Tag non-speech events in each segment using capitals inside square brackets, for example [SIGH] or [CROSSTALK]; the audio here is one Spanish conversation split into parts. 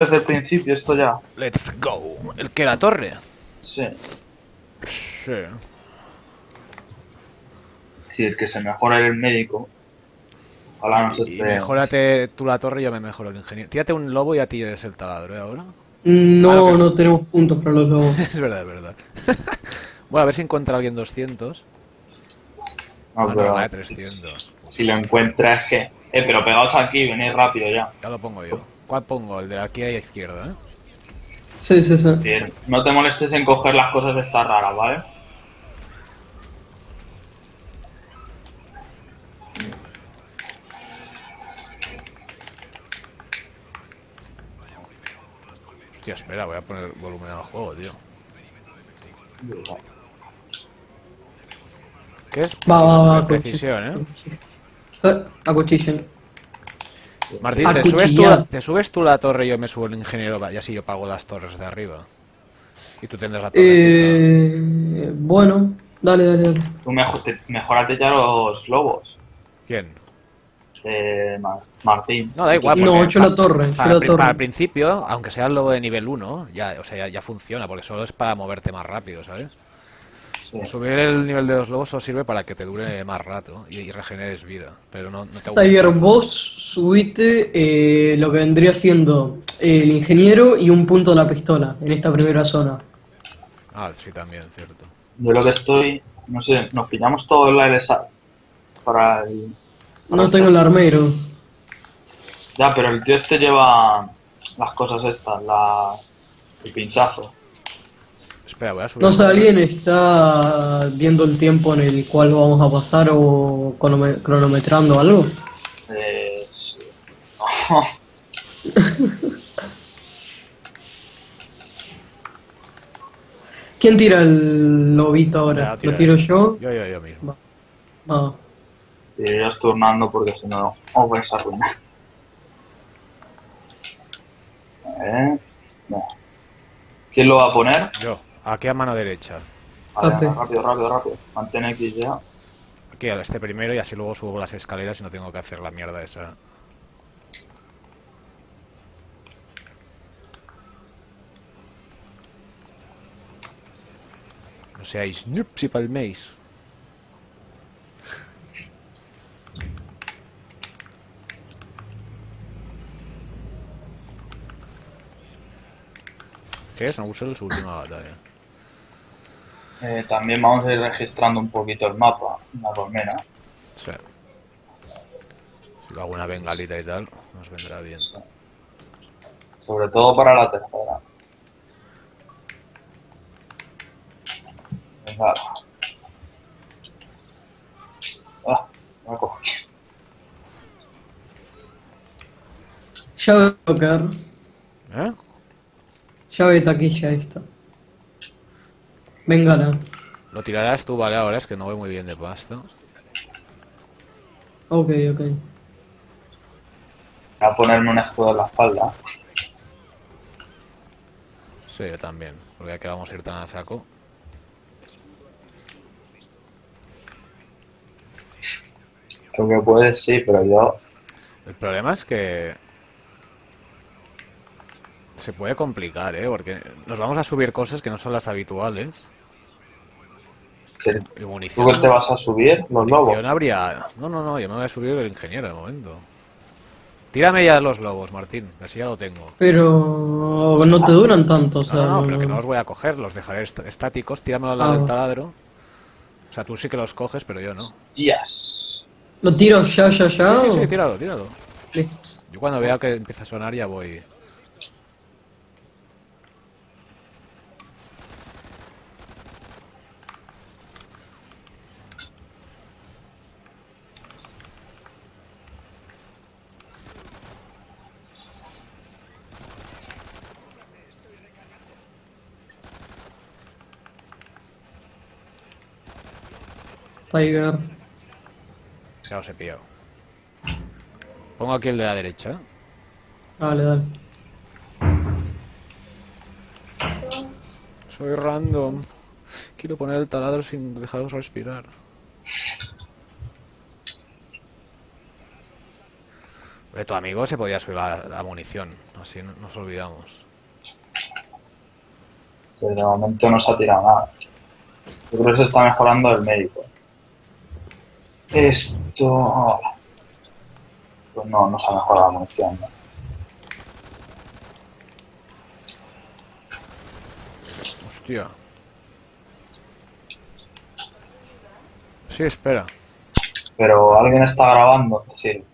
desde el principio esto ya. Let's go. ¿El que la torre? Sí. Sí. Sí, el que se mejora el médico. Ojalá no se Y mejórate tú la torre y yo me mejoro el ingeniero. Tírate un lobo y a ti eres el taladro, ¿eh? Ahora. No, Ah, ok. no tenemos puntos para los lobos. [LAUGHS] es verdad, es verdad. [LAUGHS] bueno, a ver si encuentra alguien 200. No, Ah, no, pero vale, 300. si lo encuentras es que... Eh, pero pegaos aquí, venid rápido ya. Ya lo pongo yo. ¿Cuál pongo? El de aquí a la izquierda, ¿eh? Sí, sí, sí. Bien, no te molestes en coger las cosas estas raras, ¿vale? Hostia, espera, voy a poner volumen al juego, tío. ¿Qué es? Va, va, va. Precisión, ¿eh? Eh, Acuchillen. Martín, ¿te subes, tú, la- ¿te subes tú la torre y yo me subo el ingeniero? Y así yo pago las torres de arriba. Y tú tendrás la torre. Eh, bueno, dale, dale, dale. Tú mejo- te- mejorate ya los lobos. ¿Quién? Eh, Ma- Martín. No, da igual. No, porque hecho la torre, Para, la el pri- torre. para el principio, aunque sea el lobo de nivel 1, ya, o sea, ya, ya funciona, porque solo es para moverte más rápido, ¿sabes? Sí. Subir el nivel de los lobos solo sirve para que te dure más rato y, y regeneres vida, pero no, no te Tiger, vos subiste eh, lo que vendría siendo el ingeniero y un punto de la pistola en esta primera zona. Ah, sí, también, cierto. Yo lo que estoy... No sé, nos pillamos todo el LSA para el... No tengo el armero. Ya, pero el tío este lleva las cosas estas, la... el pinchazo. Espera, voy a subir. No sé, alguien está viendo el tiempo en el cual vamos a pasar o cronome- cronometrando algo. Eh, sí. [LAUGHS] ¿Quién tira el lobito ahora? Ya. ¿Lo tiro yo? Yo, yo, yo mismo. Ah, Sí, yo estoy turnando porque si no, os vais a arruinar. Eh, no. ¿Quién lo va a poner? Yo, aquí a mano derecha. Vale, rápido, rápido, rápido. Mantén X ya. Aquí a este primero y así luego subo las escaleras y no tengo que hacer la mierda esa. No seáis noops y palméis. ¿Qué es? No uso su última batalla. Eh, también vamos a ir registrando un poquito el mapa, la colmena. Sí. Si lo hago una bengalita y tal, nos vendrá bien. Sobre todo para la tercera. Venga. Ah, me la cojo aquí. llave tocar. ¿Eh? Llave taquilla esta. Bengala. Lo tirarás tú, vale, ahora es que no voy muy bien de pasta. Ok, ok. Voy a ponerme un escudo en la espalda. Sí, yo también, porque ya que vamos a ir tan a saco. Lo que puedes, sí, pero yo. El problema es que... Se puede complicar, ¿eh? Porque nos vamos a subir cosas que no son las habituales. Y ¿Tú que te vas a subir? Los lobos. habría... No, no, no, yo me voy a subir el ingeniero de momento. Tírame ya los lobos, Martín, que así ya lo tengo. Pero no te duran tanto, o sea. No, no, no, pero que no los voy a coger, los dejaré est- estáticos, tíramelo al lado Ah, del bueno. taladro. O sea, tú sí que los coges, pero yo no. Yes. ¿Lo tiro ya, ya, ya? Sí, sí, sí, tíralo, tíralo. Listo. Yo cuando vea que empieza a sonar ya voy. Tiger. Ya los he pillado. Pongo aquí el de la derecha. Dale, dale. Soy random. Quiero poner el taladro sin dejaros respirar. Pero tu amigo se podía subir la, la munición, así no- nos olvidamos. Sí, de momento no se ha tirado nada. Yo creo que se está mejorando el médico. Esto... Pues no, no se ha mejorado la munición. ¿no? Hostia. Sí, espera. Pero alguien está grabando, es decir,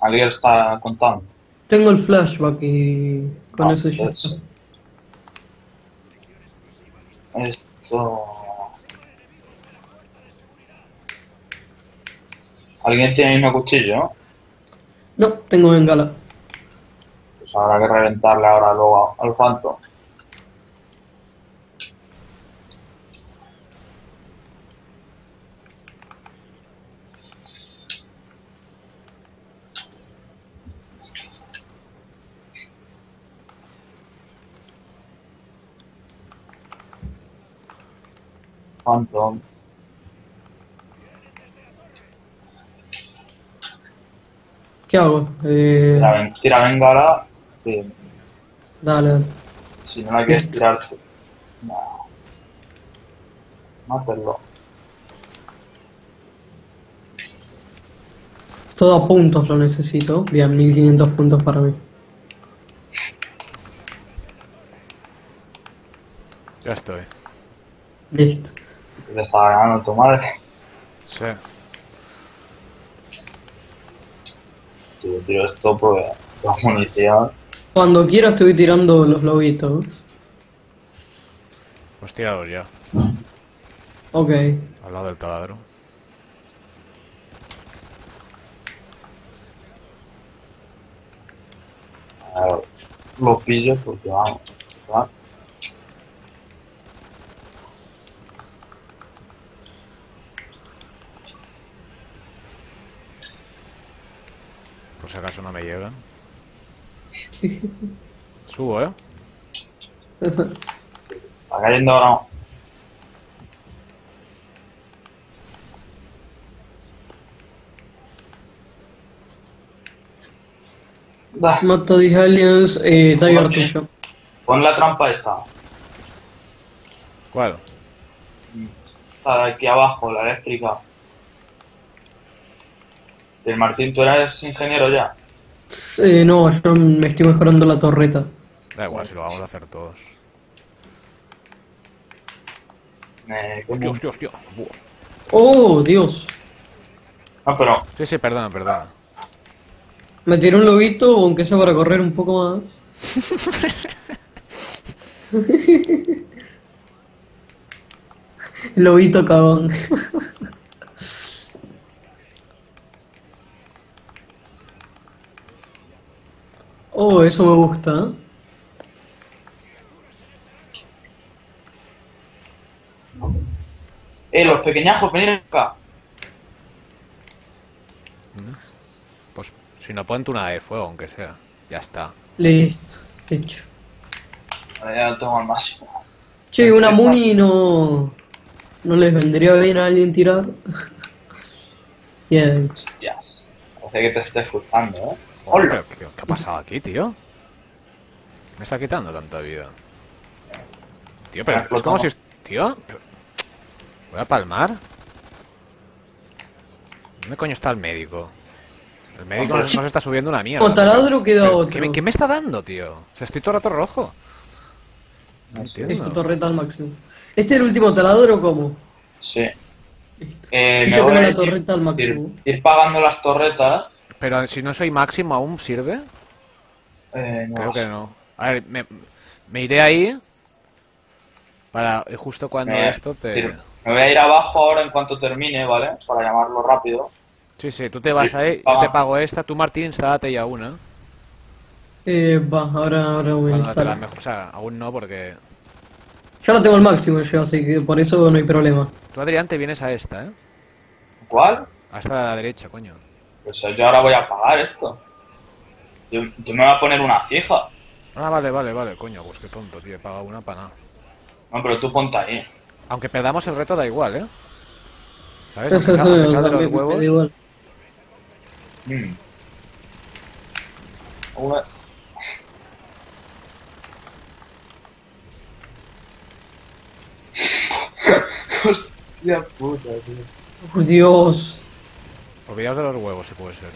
alguien está contando. Tengo el flashback y con Ah, eso ya pues. Esto... ¿Alguien tiene el mismo cuchillo? No, tengo bengala. Pues habrá que reventarle ahora luego al falto. Phantom. ¿Qué hago? Eh, Tira, ven- tira bengala. Sí. dale, dale. Si no la quieres tirar, no. Mátelo. Todo a puntos lo necesito. Bien, 1500 puntos para mí. Ya estoy. Listo. Te estaba ganando tu madre. Sí. Si yo tiro esto, pues la munición. Cuando quiera estoy tirando los lobitos. Pues tíralos ya. Ok. Al lado del taladro. A ver, lo pillo porque vamos. ¿va? Por si acaso no me llega. Subo, ¿eh? Está cayendo ahora. Da, Mato 10 aliens, eh, Tiger tuyo. Pon la trampa esta. ¿Cuál? Esta de aquí abajo, la eléctrica. El Martín, tú eres ingeniero ya. Eh, no, yo me estoy mejorando la torreta. Da igual si lo vamos a hacer todos. Eh, ¿qué Hostia, hostia, hostia. Buah. Oh, Dios. No, pero Sí, sí, perdona, perdona. Me tiré un lobito, aunque sea para correr un poco más. [LAUGHS] [LAUGHS] lobito cagón. Oh, eso me gusta. ¿eh? Eh, los pequeñajos, venid acá. Pues si no ponte una de fuego, aunque sea. Ya está. Listo, hecho. Vale, ya lo tengo al máximo. Che, una muni no. ¿No les vendría bien a alguien tirar? [LAUGHS] Bien. Hostias. Parece que te esté escuchando, ¿eh? Joder, Hola. pero ¿qué, qué ha pasado aquí, tío? Me está quitando tanta vida. Tío, pero es como si... Tío, pero- ¿voy a palmar? ¿Dónde coño está el médico? El médico nos, nos está subiendo una mierda. Taladro queda otro. ¿qué, me- qué me está dando, tío? O sea, estoy todo el rato rojo. No Esta entiendo. torreta al máximo. ¿Este es el último taladro o cómo? Sí. Eh, me voy a la ir- torreta al ir, máximo. ir pagando las torretas. Pero si no soy máximo aún, ¿sirve? Eh, no Creo que no. A ver, me, me iré ahí. Para y justo cuando esto te... me voy a ir abajo ahora en cuanto termine, ¿vale? Para llamarlo rápido. Sí, sí, tú te vas Sí, ahí, yo te pago esta. Tú, Martín, instalate ya una. Eh, va, ahora, ahora voy a instalar. mejor. O sea, aún no, porque. Ya lo tengo al máximo yo, así que por eso no hay problema. Tú, Adrián, te vienes a esta, ¿eh? ¿Cuál? A esta de la derecha, coño. Pues yo ahora voy a pagar esto. Yo, yo me voy a poner una fija. Ah, vale, vale, vale, coño, pues qué tonto, tío. He pagado una para nada. No, pero tú ponte ahí. Aunque perdamos el reto, da igual, ¿eh? ¿Sabes? A pesar, a pesar de los me da huevos. igual. Mm. Una... [LAUGHS] Hostia puta, tío. Por Dios. Olvidaos de los huevos, si puede ser.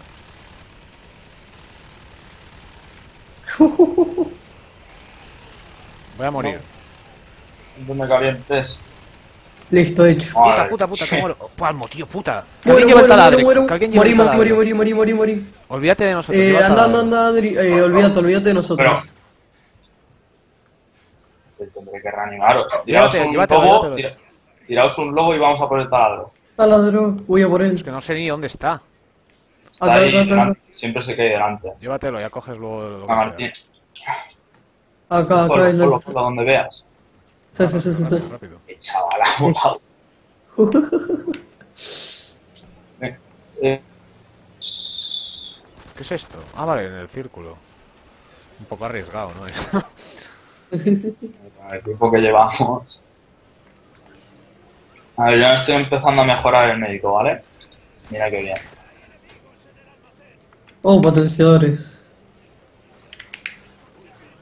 Voy a morir. No me calientes. Listo, hecho. Puta, puta, puta, que muero. [LAUGHS] Oh, Palmo, tío, puta. Que alguien lleva el morí, morí, morí, morí, morí. Olvídate de nosotros. Eh, anda, anda, anda, Adri. Eh, olvídate, olvídate de nosotros. Pero- Tendré que reanimaros. Tiraos un lobo y vamos a por el taladro. Taladro, voy a por él. Es que no sé ni dónde está. Está Acá, ahí acá, acá, delante. Siempre se cae delante. Llévatelo, ya coges luego lo que A sea. Martín. Acá, acá, ponlo, la... ponlo donde veas. Sí, sí, sí, sí, sí. Rápido, rápido. Chaval, ha volado. Eh, eh, ¿Qué es esto? Ah, vale, en el círculo. Un poco arriesgado, ¿no? [LAUGHS] el tiempo que llevamos. A ver, ya estoy empezando a mejorar el médico, ¿vale? Mira qué bien. Oh, potenciadores.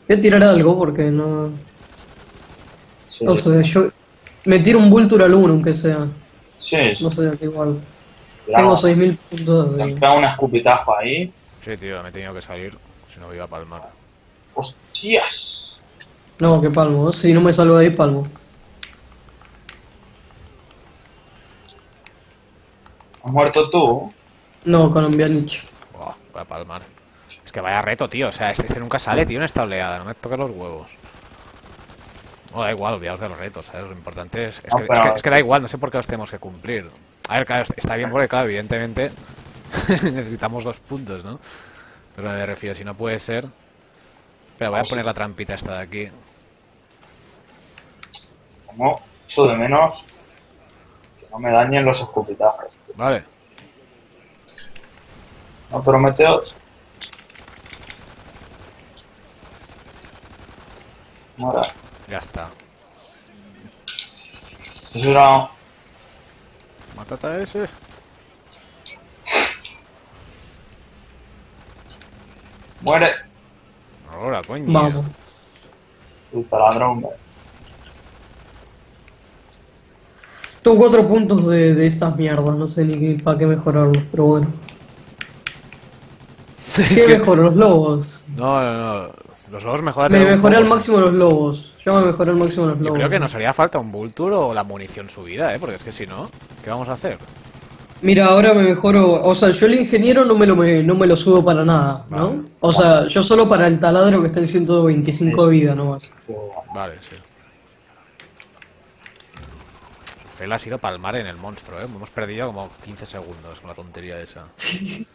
Voy a tirar algo porque no... Sí, No sé, yo... Me tiro un Vulture al 1, aunque sea. sí, sí. No sé, igual. Cuidado. Tengo 6000 puntos de... pegado un escupitajo ahí. Sí, tío, me he tenido que salir. Si no, me iba a palmar. ¡Hostias! No, que palmo. Si no me salgo de ahí, palmo. ¿Has muerto tú? No, colombianich. Buah, voy a palmar. Es que vaya reto, tío. O sea, este, este nunca sale, tío, en esta oleada. No me toques los huevos. No, da igual, olvidaos de los retos, ¿sabes? Lo importante es... Es, No, que, pero- es, que, es que da igual, no sé por qué los tenemos que cumplir. A ver, claro, está bien porque, claro, evidentemente [LAUGHS] necesitamos dos puntos, ¿no? Pero me refiero, si no puede ser... Pero voy a Oh, poner la trampita esta de aquí. No, eso de menos. Que no me dañen los escupitajos. Vale. No prometeos. Ahora, Ya está. eso era. Mátate a ese. Muere. Ahora, coño. Vamos. El taladro, hombre. Tengo cuatro puntos de, de estas mierdas, no sé ni para qué mejorarlos, pero bueno. [LAUGHS] ¿Qué que- mejoro? Los lobos. No, no, no. Los lobos mejoran. Me mejoré al máximo los lobos. Yo me mejoré al máximo los Yo lobos. creo que nos haría falta un Vulture o la munición subida, ¿eh? Porque es que si no, ¿qué vamos a hacer? Mira, ahora me mejoro. O sea, yo el ingeniero no me lo, me- no me lo subo para nada, ¿no? Vale. O sea, yo solo para el taladro que está en 125 de vida nomás. Vale, sí. Fel ha sido palmar en el monstruo, ¿eh? Hemos perdido como 15 segundos con la tontería esa. [LAUGHS]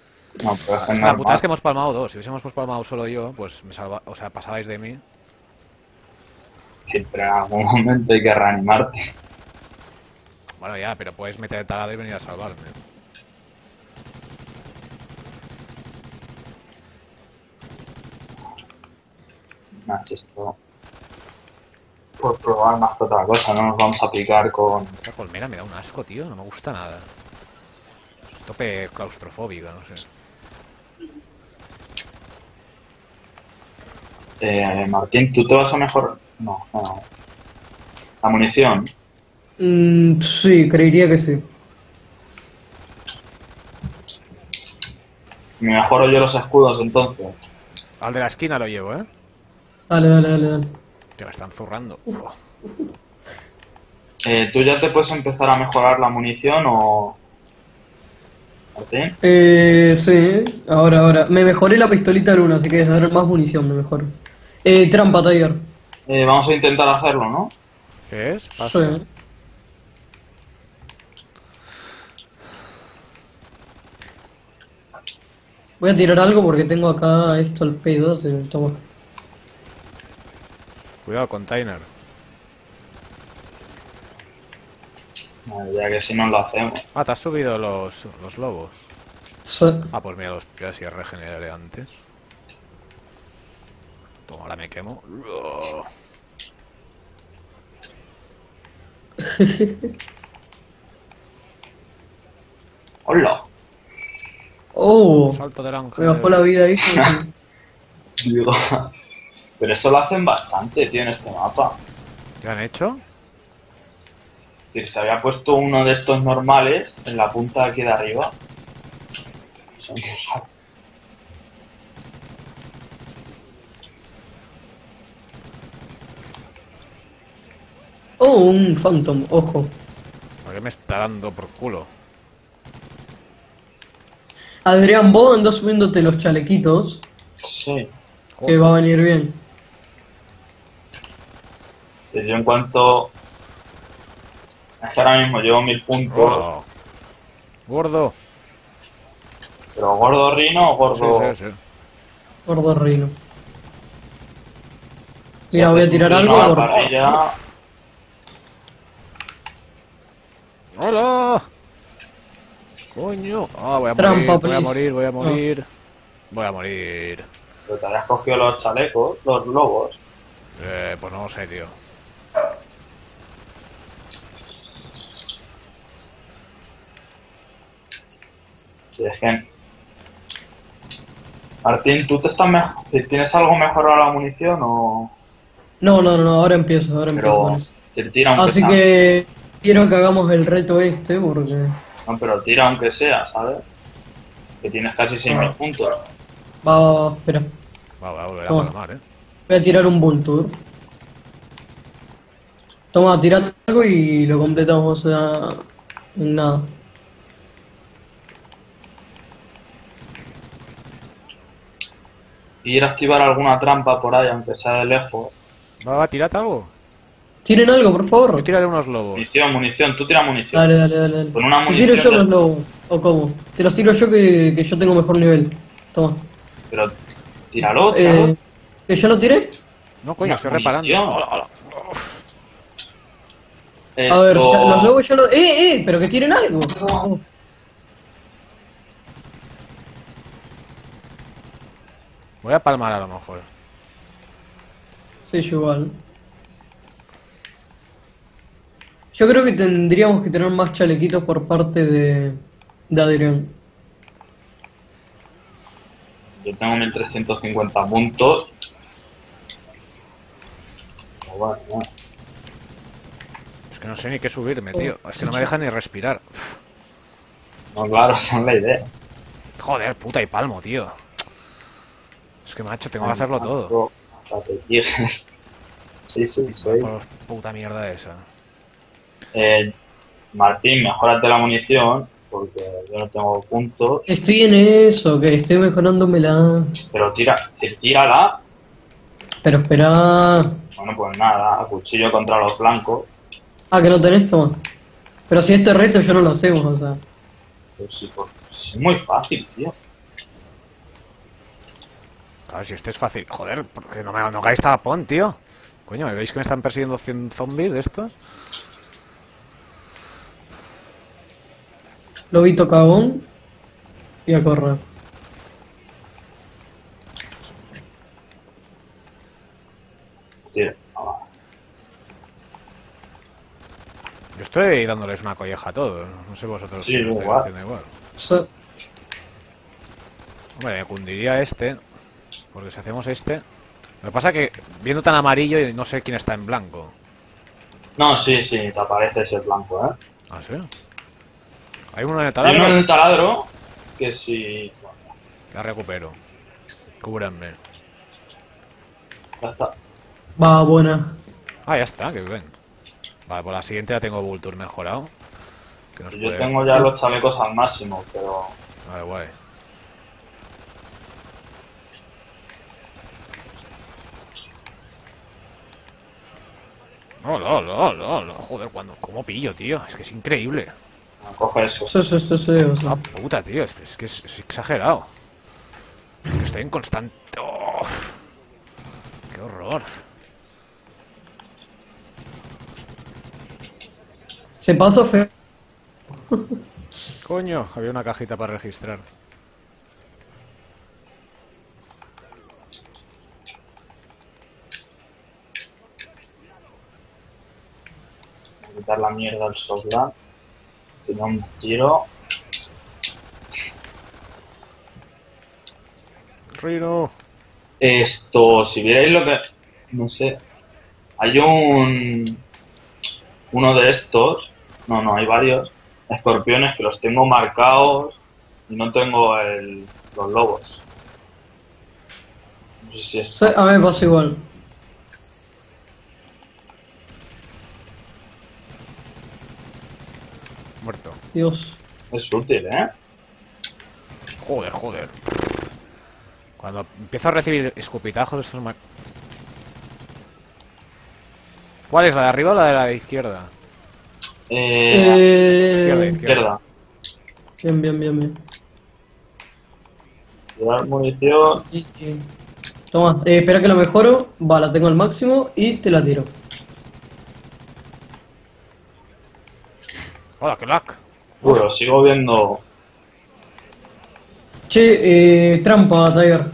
No, pero es que la putada es que hemos palmado dos. Si hubiésemos palmado solo yo, pues me salva... O sea, pasabais de mí. Siempre en algún momento hay que reanimarte. Bueno, ya, pero puedes meter el taladro y venir a salvarme. Nacho, esto. Por probar más que otra cosa, no nos vamos a picar con. Esta colmena me da un asco, tío. No me gusta nada. Es tope claustrofóbica, no sé. Eh, Martín, ¿tú te vas a mejor? No, no. La munición. Mm, sí, creería que sí. Me mejoro yo los escudos entonces. Al de la esquina lo llevo, ¿eh? Dale, dale, dale, dale. Te me están zurrando. Oh. Eh, ¿Tú ya te puedes empezar a mejorar la munición o...? Martín? Eh, sí, ahora, ahora. Me mejoré la pistolita 1, así que desde ahora más munición me mejoro. Eh, trampa, Tiger. Eh, vamos a intentar hacerlo, ¿no? ¿Qué es? Paso. Sí. Voy a tirar algo porque tengo acá esto al pedo, se toma. Cuidado, container. Ya que si no lo hacemos. Ah, te has subido los, los lobos. Sí. Ah, pues mira, los ya si regeneraré antes. Toma, ahora me quemo. Oh. [LAUGHS] ¡Hola! Oh, Salto del me ángel. bajó la vida ahí. [LAUGHS] sí. Pero eso lo hacen bastante, tío, en este mapa. ¿Qué han hecho? Es decir, se había puesto uno de estos normales en la punta de aquí de arriba. Oh, un Phantom, ojo. ¿Por qué me está dando por culo? Adrián, vos andás subiéndote los chalequitos, Sí. que va a venir bien. Y Yo en cuanto... Que ahora mismo llevo mil puntos, Oh. Gordo. pero gordo rino o Sí, gordo... sí, sí. Gordo Rino. Mira, voy a tirar algo. a por- parrilla, ¡Hola! Coño. Ah, voy a Trampa, morir, voy a morir, voy a morir. Voy a morir. pero te habías cogido los chalecos, los lobos. Eh, pues no lo sé, tío. Es que... Martín, ¿tú te estás mejor... ¿Tienes algo mejor a la munición o...? No, no, no, ahora empiezo, ahora empiezo con Pero... eso. Te tira aunque Así sea. que quiero que hagamos el reto este porque... No, pero tira aunque sea, ¿sabes? Que tienes casi 6.000 Ah. puntos. Va, va, va, espera. Va, va volver a palmar, eh. Voy a tirar un Vulture. Toma, tira algo y lo completamos, o sea, en nada. Ir a activar alguna trampa por ahí, aunque sea de lejos. Va, va, tirad algo. Tiren algo, por favor. Yo tiraré unos lobos. Munición, munición, tú tira munición. Dale, dale, dale. dale. Con una Te tiro yo munición los lobos. ¿O cómo? Te los tiro yo que, que yo tengo mejor nivel. Toma. Pero tíralo, tíralo. Eh, ¿Que yo lo tiré? No, coño, estoy reparando. munición. Hola, hola. A ver, Esto- ya- los lobos yo lo... ¡Eh, eh! Pero que tiren algo. Voy a palmar a lo mejor. Sí, yo igual. Yo creo que tendríamos que tener más chalequitos por parte de, de Adrián. Yo tengo 1350 puntos. Pero bueno, bueno. Es que no sé ni qué subirme, tío. Es que no me deja ni respirar. No, claro, [LAUGHS] esa es la idea. Joder, puta y palmo, tío. Es que macho, tengo que hacerlo todo. [LAUGHS] Sí, sí. Por puta mierda esa. Eh, Martín, mejorate la munición, porque yo no tengo puntos. Estoy en eso, que estoy mejorándomela. Pero tira, si tírala, Pero espera. bueno, pues nada, cuchillo contra los blancos. Ah, que no tenés, toma. Pero si este reto yo no lo hacemos, o sea. Pero sí, pues, es muy fácil, tío. Claro, si este es fácil. Joder, porque no me no caéis tapón, tío. Coño, ¿me veis que me están persiguiendo 100 zombies de estos? Lobito cagón. Y a correr. Sí, Yo estoy dándoles una colleja a todos. No sé vosotros Sí, si lo estáis igual. haciendo igual. So- Hombre, me cundiría este. Porque si hacemos este. Lo que pasa es que viendo tan amarillo y no sé quién está en blanco. No, sí, sí, te aparece ese blanco, ¿eh? ¿Ah, sí? Hay uno en el Hay taladro. uno en el taladro que si... La recupero. Cúbranme. ya está. Va, buena. Ah, ya está, que bien. Vale, por la siguiente ya tengo Vulture mejorado. Que nos Yo puede... tengo ya los chalecos al máximo, pero... Vale, guay. Hola, hola, hola, hola. Joder, cuando, ¿cómo pillo, tío? Es que es increíble. no, coge eso. Sí, sí, sí, sí. La puta, tío. Es, es que es, es exagerado. Es que estoy en constante... ¡Oh! ¡Qué horror! Se pasa feo. Coño, había una cajita para registrar. Quitar la mierda al softland. Tiene un tiro. Rino. Esto, si vierais lo que... No sé. Hay un... Uno de estos. No, no, hay varios. Escorpiones que los tengo marcados y no tengo el, los lobos. No sé si es... Sí, a mí me pasa igual. Muerto. Dios. Es útil, ¿eh? Joder, joder. Cuando empiezo a recibir escupitajos, esos ma- ¿Cuál es, la de arriba o la de la de izquierda? Eh, Izquierda, Eh, izquierda. izquierda. bien, bien, bien, bien. Llevar munición. Toma, eh, espera que lo mejoro. Va, la tengo al máximo y te la tiro. Hola, qué lag. Bueno, sigo viendo. Che, eh, trampa, Tiger.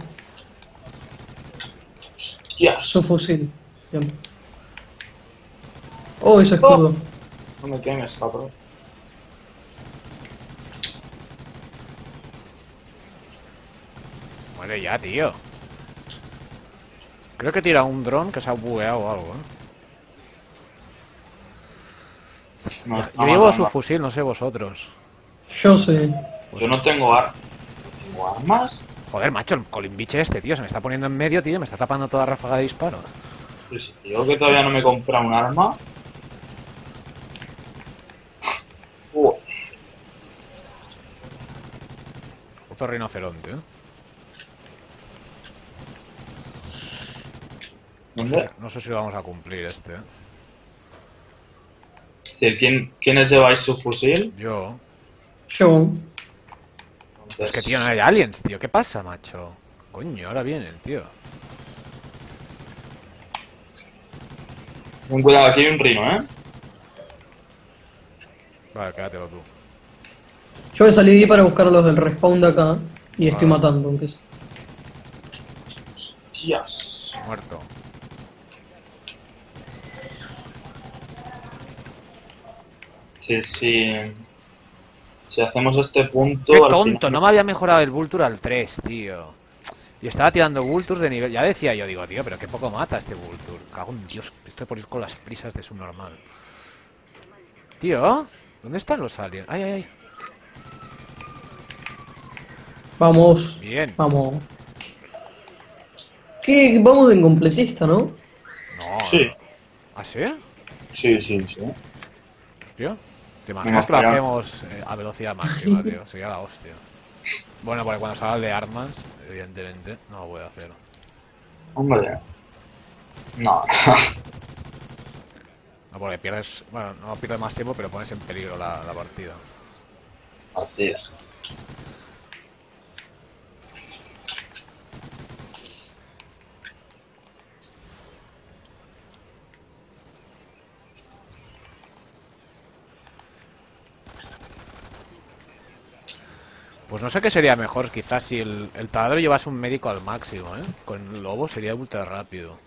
Hostias, Su fusil. Bien. Oh, ese escudo. no me quemes, cabrón. Muere ya, tío. Creo que tira un dron que se ha bugueado o algo, ¿eh? No, Yo llevo su fusil, no sé vosotros. Yo sé. Yo no tengo ar... ¿Tengo armas? Joder, macho, el colimbiche este, tío, se me está poniendo en medio, tío, me está tapando toda ráfaga de disparo. Pues digo que todavía no me he comprado un arma. Uh, Otro rinoceronte, ¿eh? ¿Dónde? No sé si lo vamos a cumplir este, ¿eh? Sí, ¿quién, ¿Quiénes lleváis su fusil? Yo... Yo. Es que, tío, no hay aliens, tío. ¿Qué pasa, macho? Coño, ahora vienen, tío. Ten cuidado, aquí hay un rino, ¿eh? Vale, quédatelo tú. Yo me salí de ahí para buscar a los del respawn de acá. Y estoy matando, aunque sea. Hostias. Muerto. Sí, sí. Si hacemos este punto. Qué tonto, final- no me había mejorado el Vulture al 3, tío. Y estaba tirando Vultures de nivel... Ya decía yo, digo, tío, pero qué poco mata este Vulture. Cago en Dios, estoy por ir con las prisas de subnormal. Tío, ¿dónde están los aliens? Ay, ay, ay. Vamos. Bien. Vamos. ¿Qué? Vamos de incompletista, ¿no? No. Sí, ¿Ah, sí? sí, sí, sí. Hostia. ¿Te imaginas que lo hacemos eh, a velocidad máxima, tío? Sería la hostia. Bueno, porque cuando salga el de armas, evidentemente, no lo voy a hacer. Hombre. No. [LAUGHS] No, porque pierdes... Bueno, no pierdes más tiempo, pero pones en peligro la, la partida. Partida. Pues no sé qué sería mejor, quizás si el, el taladro llevase un médico al máximo, ¿eh? Con el lobo sería ultra rápido.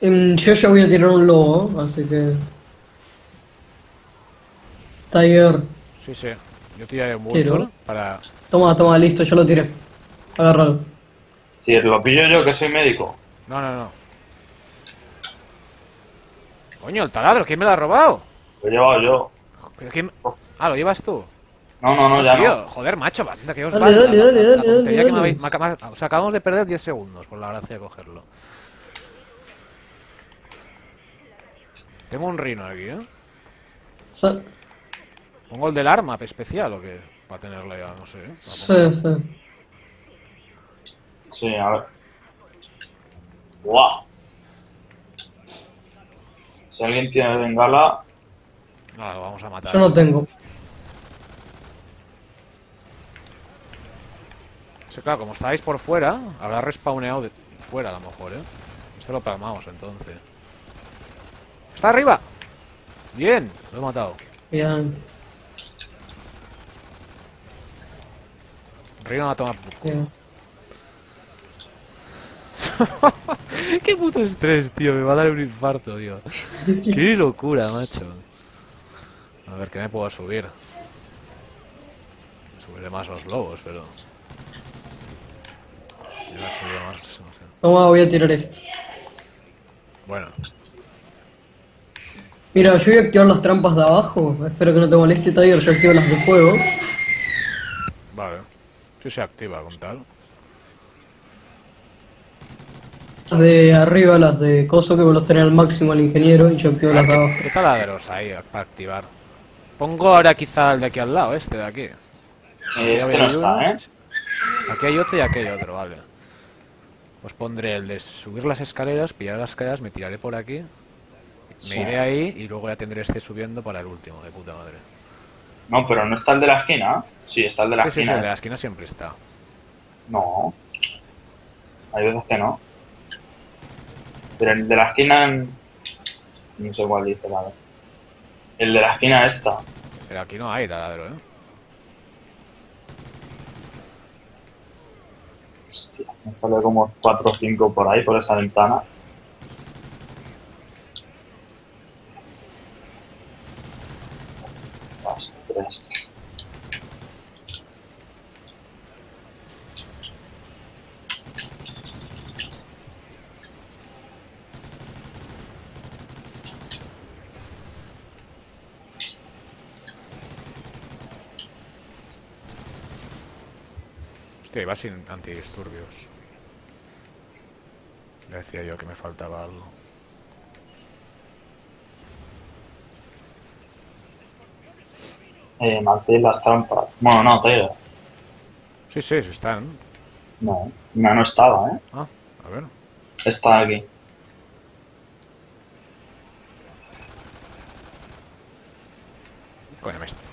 Yo ya voy a tirar un lobo, así que. Tiger. Sí, sí. Yo tiraré un. Vulture para... Toma, toma, listo, ya lo tiré. Agárralo. Si lo pillo yo que soy médico. No, no, no. Coño, el taladro, ¿quién me lo ha robado? Lo he llevado yo. ¿Pero quién... Ah, ¿lo llevas tú? No, no, no, ya Tío, no. joder, macho, anda, que os Dale, vale la- dale, la- dale, la- la dale, tontería que me dale. habéis- me acaba- O sea, acabamos de perder 10 segundos por la gracia de cogerlo. Tengo un rino aquí, ¿eh? ¿Pongo el del arma especial o qué? Para tenerla ya, no sé. ¿eh? Sí, sí. Sí, a ver. ¡Guau! Si alguien tiene bengala, No, lo vamos a matar. Yo no tengo. Sí, claro, como estáis por fuera, habrá respawneado de fuera a lo mejor, ¿eh? Esto lo palmamos entonces. ¡Está arriba! Bien, lo he matado. Bien, Rino va a tomar bien. Qué puto estrés, tío. Me va a dar un infarto, tío. Qué locura, macho. A ver, ¿qué me puedo subir? Subiré más los lobos, pero... Toma, voy a tirar esto. Bueno, Mira, yo voy a activar las trampas de abajo. Espero que no te moleste, Tiger. Yo activo las de fuego. vale. Sí se activa con tal. Las de arriba, las de coso, que vos los tenés al máximo al ingeniero. Y yo activo las de abajo. ¿Qué taladros hay para activar? Pongo ahora quizá el de aquí al lado, este de aquí. Eh, Ya este no está, ¿eh? Aquí hay otro y aquí hay otro, vale. Pues pondré el de subir las escaleras, pillar las escaleras, me tiraré por aquí. Me Sí. iré ahí y luego ya tendré este subiendo para el último, de puta madre. No, pero no está el de la esquina. Sí, está el de la Sí, sí, sí, esquina. el de la esquina siempre está. No. Hay veces que no. Pero el de la esquina. No sé cuál dice, la. El de la esquina esta. Pero aquí no hay taladro, ¿eh? Hostia, me sale como 4 o 5 por ahí, por esa ventana. Las tres. Hostia, iba sin antidisturbios. Le decía yo que me faltaba algo. Eh, Martín, las trampas. Bueno, no, te Sí, sí, sí están. No, una no estaba, ¿eh? Ah, a ver. Está aquí. Coño, me est-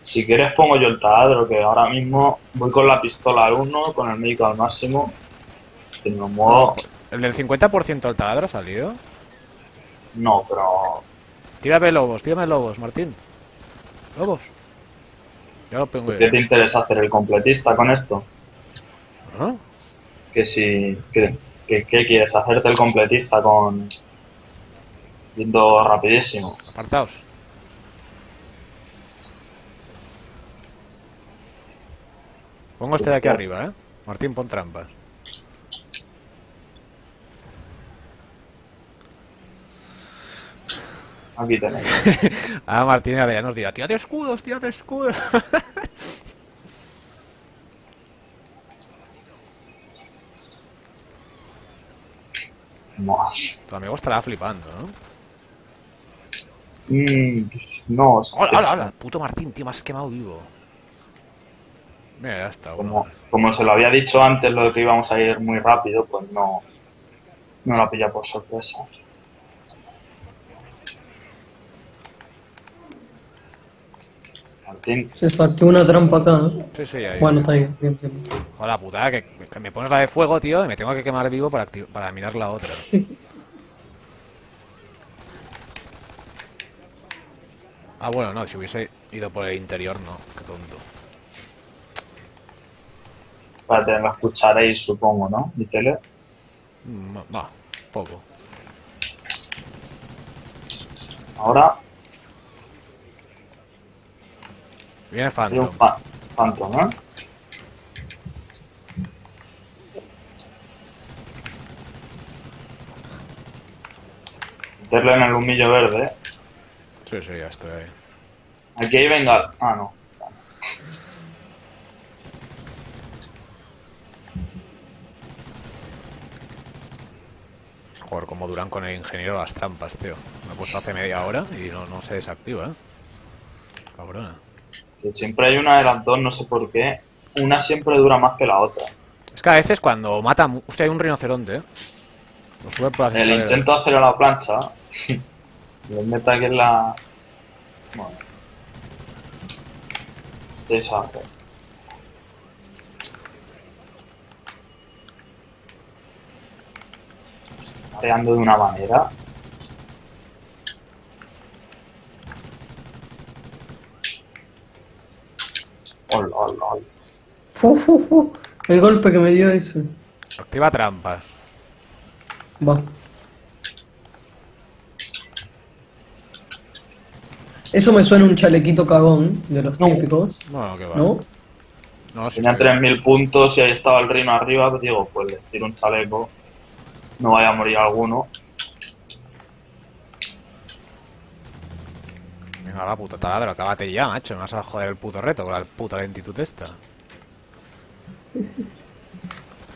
Si quieres pongo yo el taladro, que ahora mismo voy con la pistola al 1, con el médico al máximo. Que me muevo... ¿El del 50% del taladro ha salido? No, pero... Tírame lobos, tírame lobos, Martín. Lobos. Ya lo pongo ¿Qué te interesa hacer el completista con esto? ¿Ah? Que si... Que, que- ¿Qué quieres? ¿Hacerte el completista con... Yendo rapidísimo? Apartaos. Pongo este de aquí arriba, ¿eh? Martín, pon trampas. Aquí tenéis. [LAUGHS] Ah, Martín ya nos dirá, tírate escudos, tírate escudos. [LAUGHS] Tu amigo estará flipando, ¿no? Mm, no, es- ¡Hola, hola! Puto Martín, tío, me has quemado vivo. Mira, ya está, Como, como se lo había dicho antes, lo de que íbamos a ir muy rápido, pues no, no la pilla por sorpresa. Martín, Se activó una trampa acá, ¿no? Sí, sí, ahí. Bueno, está bien, bien, bien. Joder, putada, que, que me pones la de fuego, tío, y me tengo que quemar vivo para, para mirar la otra. Ah, bueno, no, si hubiese ido por el interior, no, qué tonto. para que la escucharéis, supongo, ¿no? Mi tele. Mm, no, poco. Ahora Viene Phantom. un fa- Phantom, ¿eh? Meterle en el humillo verde. ¿eh? Sí, sí, ya estoy ahí. Aquí hay venga. Ah, no. Joder, como duran con el ingeniero las trampas, tío. Me he puesto hace media hora y no, no se desactiva, ¿eh? Cabrona. Que siempre hay una de las dos, no sé por qué. Una siempre dura más que la otra. Es que a veces cuando mata... Hostia, hay un rinoceronte, ¿eh? Lo sube por las El escaleras. intento hacer a la plancha. [LAUGHS] Le meto aquí en la. Bueno. Este sabe. Mareando de una manera. Fu, fu, fu. El golpe que me dio ese. Activa trampas. Va. Eso me suena un chalequito cagón de los No. típicos, Bueno, que va. ¿no? No, sí, Tenía sí. 3.000 puntos y ahí estaba el reino arriba, pues digo, pues le tiro un chaleco. No vaya a morir alguno. Venga, la puta taladro, acábate ya, macho. Me vas a joder el puto reto con la puta lentitud esta.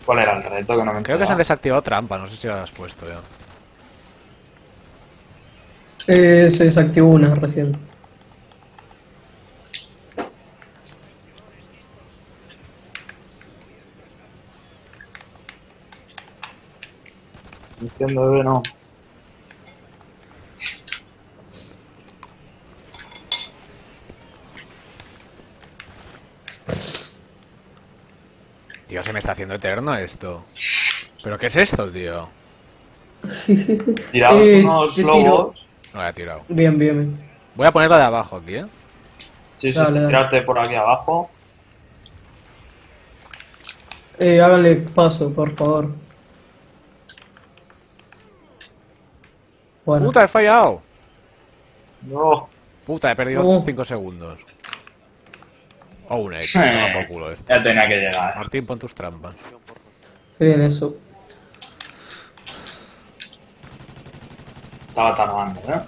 ¿Cuál era el reto que no me Creo que se han desactivado trampas, no sé si lo has puesto ya. Eh, se desactivó una recién. Entiendo, bebé, no. Tío, se me está haciendo eterno esto. ¿Pero qué es esto, tío? [LAUGHS] Tiraos Eh, unos lobos. No la he tirado. Bien, bien. Voy a ponerla de abajo aquí, ¿eh? Sí, sí, tírate por aquí abajo. Eh, háganle paso, por favor. Bueno, ¡Puta, he fallado! No. Puta, he perdido Oh. 5 segundos. Oh, un. Toma por culo esto. Ya tenía que llegar. Martín, pon tus trampas. bien eso. Estaba tardando, ¿eh?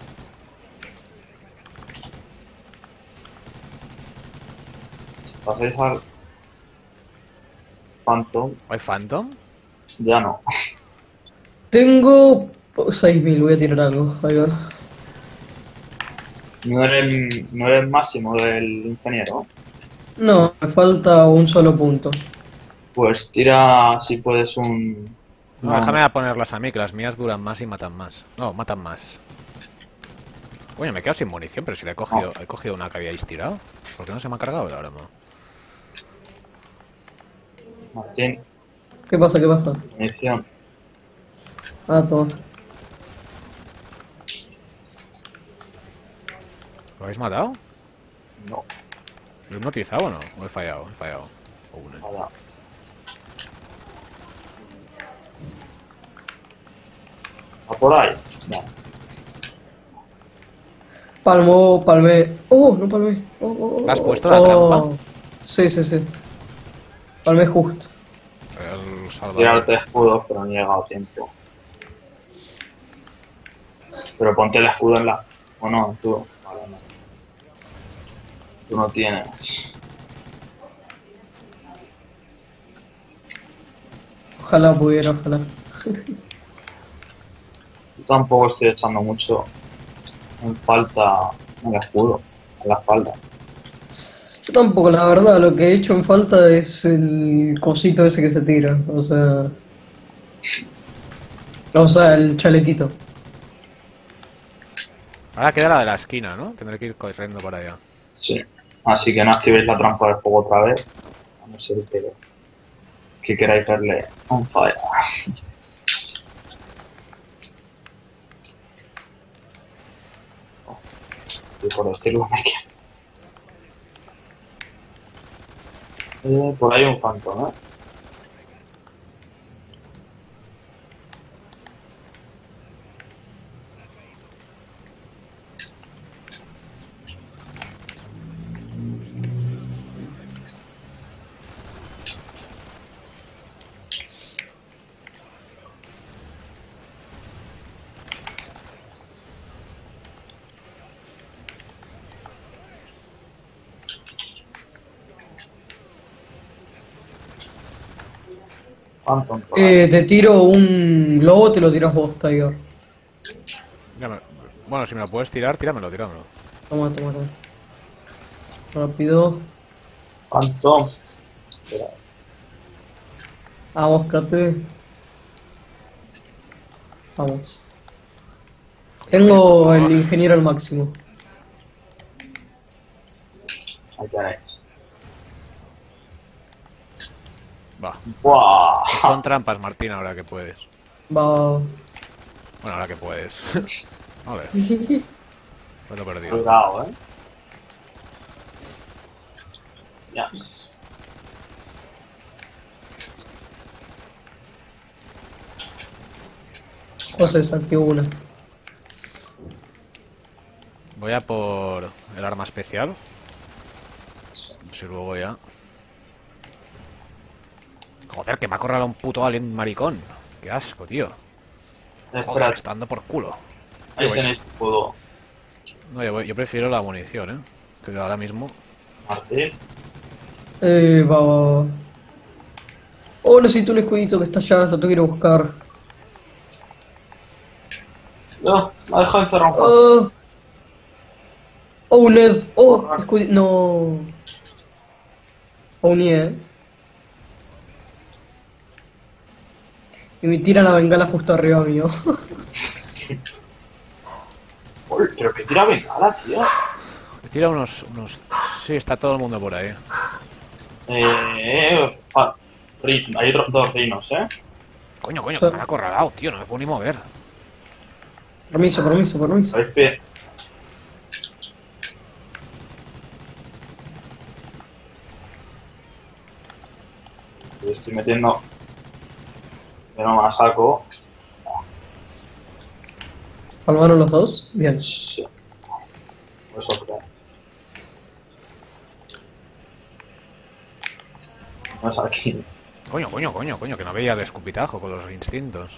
Pasáis al Phantom, ¿Hay Phantom? ya no. Tengo 6.000, voy a tirar algo. Ahí va. No eres, no eres máximo del ingeniero. No, me falta un solo punto. Pues tira si puedes un. No, déjame a ponerlas a mí, que las mías duran más y matan más. No, matan más. Coño, me he quedado sin munición, pero si le he cogido, he cogido una que habíais tirado. ¿Por qué no se me ha cargado el arma? Martín, ¿Qué pasa? ¿Qué pasa? munición. Ah, toma. ¿Lo habéis matado? No, ¿Lo he hipnotizado o no? ¿O he fallado? He fallado. O una. ¿Va por ahí? No. Palmo, palmé. Oh, no palmé. Oh, oh, oh, ¿Le has puesto la trampa? Sí, sí, sí. Palmé justo. El salvador. Tirarte escudos, pero no he llegado a tiempo. Pero ponte el escudo en la. ¿O no? Tú. Vale, no. Tú no tienes. Ojalá pudiera, ojalá. Yo tampoco estoy echando mucho en falta el escudo, en la espalda. Yo tampoco, la verdad, lo que he hecho en falta es el cosito ese que se tira. O sea. O sea, el chalequito. Ahora queda la de la esquina, ¿no? Tendré que ir corriendo para allá. Sí. Así que no activéis la trampa del fuego otra vez. A no ser que, que queráis verle on fire. [LAUGHS] Y por decirlo me quedo. Eh, por ahí un phantom, ¿eh? Phantom. Eh, te tiro un globo, te lo tiras vos, Tiger. Ya me- Bueno, si me lo puedes tirar, tíramelo, tíramelo. Toma, toma, toma. Rápido. Phantom. Espera, Vamos, Cate. Vamos. Tengo el ingeniero al máximo. ahí tenéis. Va. Wow. Con trampas, Martín, ahora que puedes. Wow. Bueno, ahora que puedes. [LAUGHS] A ver. Lo perdido. Cuidado, eh. Ya. Yes. O se una. Voy a por el arma especial. Si luego ya. Joder, que me ha corrado un puto alien maricón. Qué asco, tío. Joder, Espera, me está dando por culo. ahí voy. tenéis escudo. No, yo, voy- yo prefiero la munición, ¿eh? Que ahora mismo... Martín. Eh, va, va, va. Oh, necesito un escudito que está allá, lo tengo que ir a buscar. No, me ha dejado encerrado un poco. Oh, oh Ned. Oh, escudito. No. Oh, Ned. Y me tira la bengala justo arriba mío. [LAUGHS] Uy, pero que tira bengala, tío. Me tira unos, unos... Sí, está todo el mundo por ahí. Eh, ah, hay dos rinos, ¿eh? Coño, coño, que me han acorralado, tío. No me puedo ni mover. permiso, permiso, permiso. ¿Sabéis que Yo estoy metiendo. Pero más saco. ¿Palmaron los dos? Bien. Sí. Por eso creo. No es aquí. Coño, coño, coño, coño, que no veía el escupitajo con los instintos.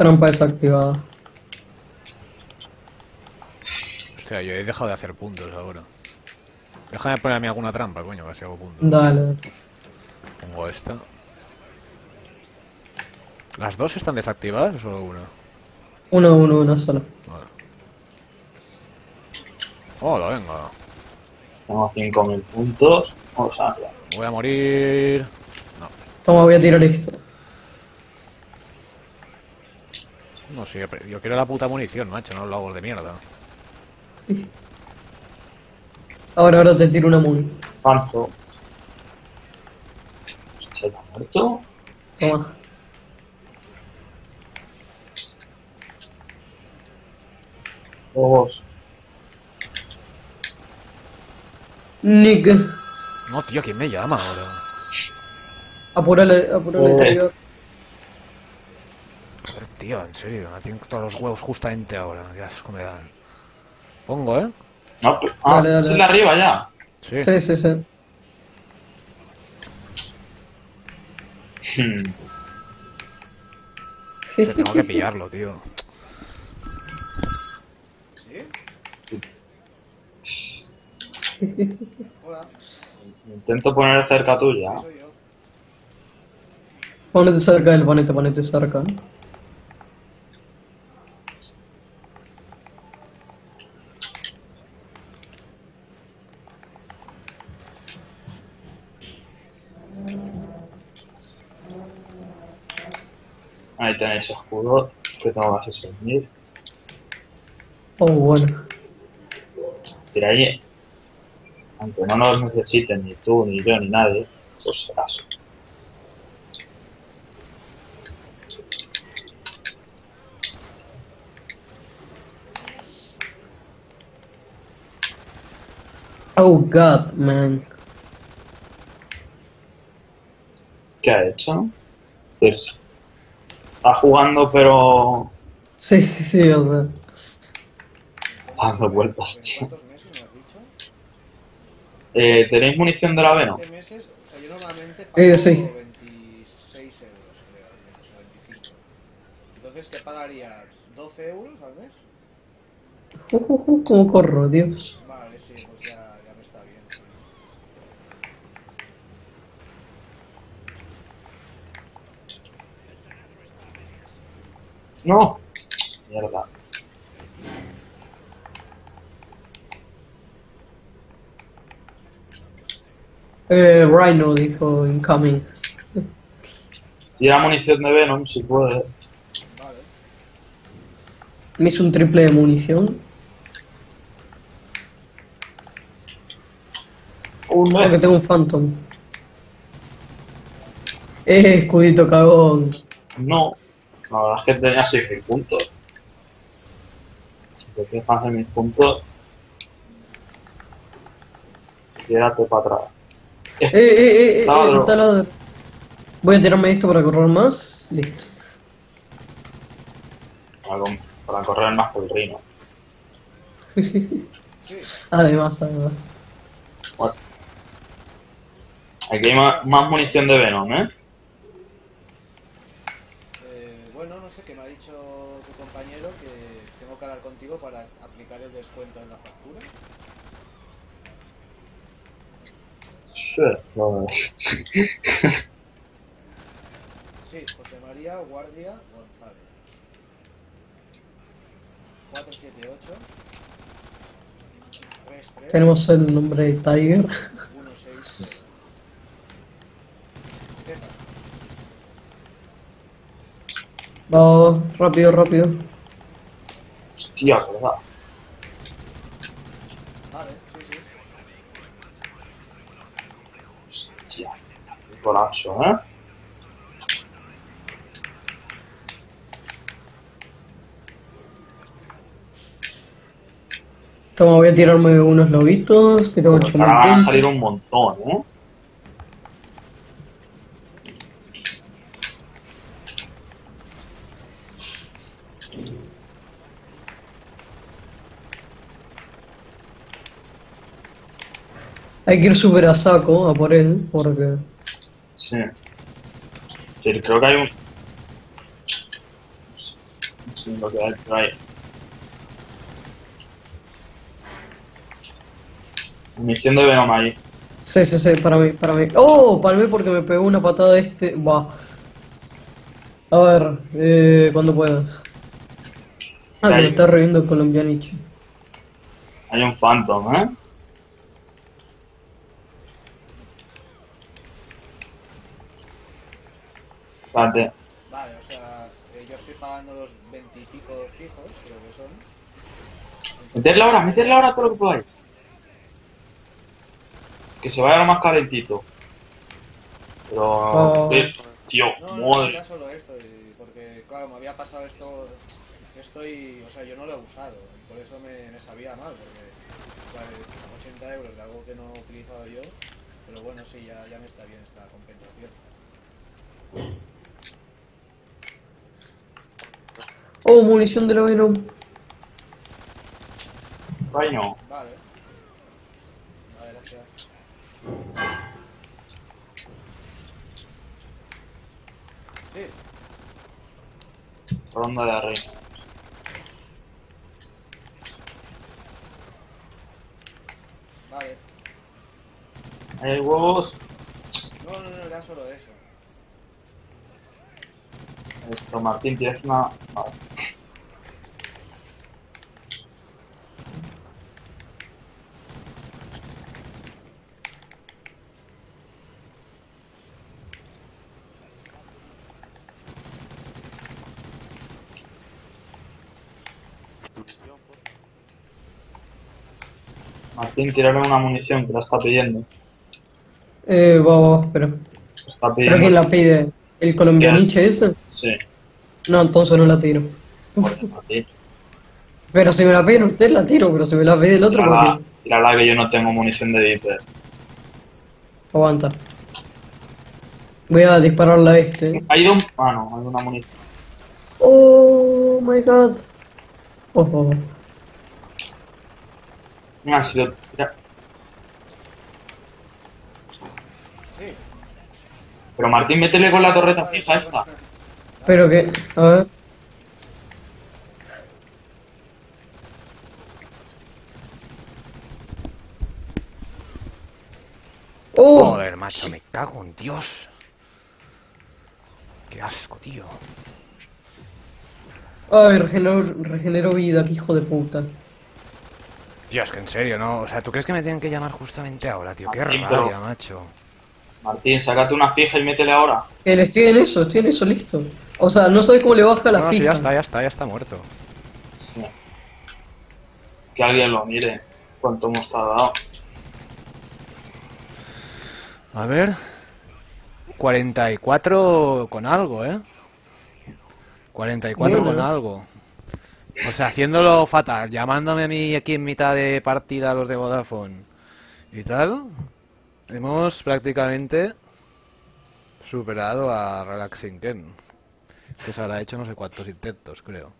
Trampa desactivada. Hostia, yo he dejado de hacer puntos ahora. Déjame ponerme alguna trampa, coño, que si hago puntos. Dale. Pongo esta. ¿Las dos están desactivadas o solo una? Uno, uno, una sola. Vale. Hola, venga. Tengo 5.000 puntos. O sea, ya. Voy a morir. No, Toma, voy a tirar esto. No sé, yo quiero la puta munición, macho, no los lagos de mierda. Ahora, ahora te tiro una muni. ¿Se ha muerto? Toma. Nick. No, tío, ¿quién me llama ahora? Apúrale, apúrale. Interior. Tío, en serio, me tengo todos los huevos justamente ahora. Qué asco me dan. Pongo, ¿eh? No, pero- ah, Dale, dale. es el de arriba ya. Sí. Sí, sí, sí. Hmm. Hostia, tengo que pillarlo, tío. Intento poner cerca tuya. Ponete cerca del ponete, ponete cerca. Ahí tenéis escudo. Que tengo que asumir. Oh, bueno. Tira ahí. Aunque no nos necesiten ni tú, ni yo, ni nadie. Pues serás. Oh, God, man. ¿Qué ha hecho? Pues. Está jugando, pero. Sí, sí, sí, o sea. Dando vueltas, tío. ¿Cuántos meses me has dicho? Eh, ¿Tenéis munición de la Veno? 12 meses, o sea, yo normalmente pago Eh, sí. 26 euros, creo, al menos, o 25. Entonces, ¿qué pagarías? ¿12 euros al mes? Uh, uh, uh, ¿Cómo corro, Dios? Vale, sí, pues ya, ya me está bien. No. Mierda. Eh, Rhino dijo incoming. Tira munición de Venom si puede. Vale. Me hizo un triple de munición. Un Porque tengo un Phantom. Eh, escudito cagón. No. La verdad es que tenía 6.000 puntos. Si te fijas en mis puntos, quédate para atrás. Eh, eh, eh, eh, el taladro. Voy a tirarme esto para correr más. Listo. Para, correr más por el reino. [LAUGHS] Además, además. Aquí hay más, más munición de Venom, ¿eh? eh, que me ha dicho tu compañero que tengo que hablar contigo para aplicar el descuento en la factura. Sí, José María Guardia González. 478 33 Tenemos el nombre de Tiger. Vamos, rápido, rápido. Hostia, verdad. Vale, sí, sí. Hostia, qué colapso, ¿eh? Toma, voy a tirarme unos lobitos que tengo Porque 8000 ahora van a salir un montón, ¿eh? Hay que ir súper a saco a por él, porque... Sí. Sí, creo que hay un... No sé lo que hay, pero hay... Munición de Venom ahí. Sí, sí, sí, para mí, para mí. ¡Oh! Palmé porque me pegó una patada de este... Va. A ver, eh, cuando puedas. Ah, que me está reviendo el colombianiche. Hay un Phantom, ¿eh? Vale, o sea, eh, yo estoy pagando los 20 y pico fijos, creo que son. Meterle ahora, meterle ahora todo lo que podáis. Que se vaya lo más calentito. Pero... Oh. eh, Tío, No, no, madre. solo esto, y- porque claro, me había pasado esto, estoy, o sea, yo no lo he usado, y por eso me, me sabía mal, porque, o sea, 80 euros de algo que no he utilizado yo, pero bueno, sí, ya, ya me está bien esta compensación. ¡Oh, munición de la Venom! Coño. Vale. Vale, gracias. Sí, Ronda de reina. vale. Ahí hay huevos. No, no, no, era solo eso. Esto, Martín, tienes una... Vale. Martín, tirarle una munición que la está pidiendo. Eh, va, va, espera. Está ¿Pero pidiendo. quién la pide? ¿El colombianiche ese? Sí. No, entonces no la tiro. [LAUGHS] Pero si me la piden usted la tiro, pero si me la pide el otro, Tírala, porque... tírala que yo no tengo munición de Viper. Aguanta. Voy a dispararla a este. Hay un... Ah, no, hay una munición. Oh my god. Oh, oh. Mira, si lo... tira- Sí. Pero Martín, métele con la torreta fija esta. Pero que... A ver. ¡Oh! Joder, macho, me cago en Dios. Qué asco, tío. Ay, regeneró, regeneró vida, qué hijo de puta. Tío, es que en serio, ¿no? O sea, ¿tú crees que me tienen que llamar justamente ahora, tío? Qué sí, rabia, pero- macho. Martín, sácate una fija y métele ahora. Que le estoy en eso, estoy en eso, listo. O sea, no sabes cómo le baja la No, sí, fija. ya está, ya está, ya está muerto. Sí. Que alguien lo mire. Cuánto hemos tardado. A ver. 44 con algo, ¿eh? 44 con Bueno. algo. O sea, haciéndolo fatal, llamándome a mí aquí en mitad de partida los de Vodafone y tal. Hemos prácticamente superado a Relaxing Ken. Que se habrá hecho no sé cuántos intentos, creo.